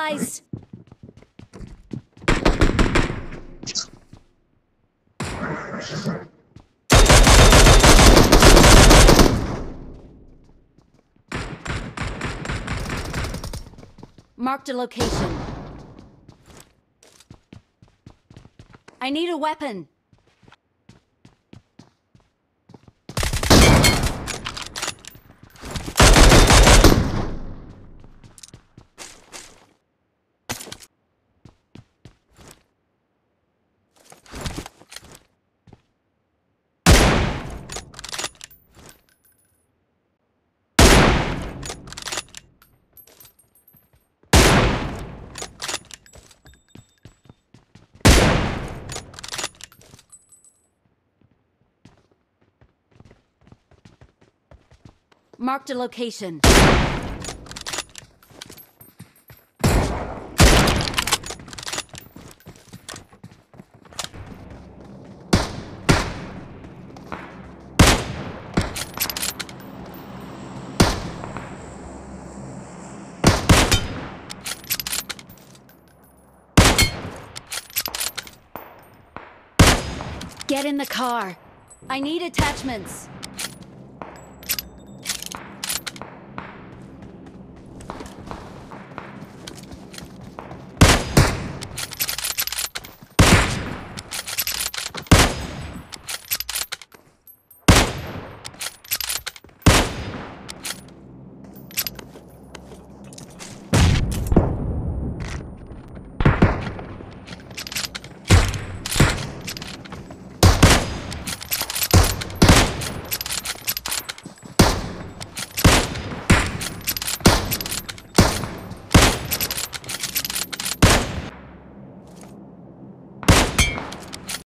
supplies! Marked a location. I need a weapon. Marked a location. Get in the car. I need attachments.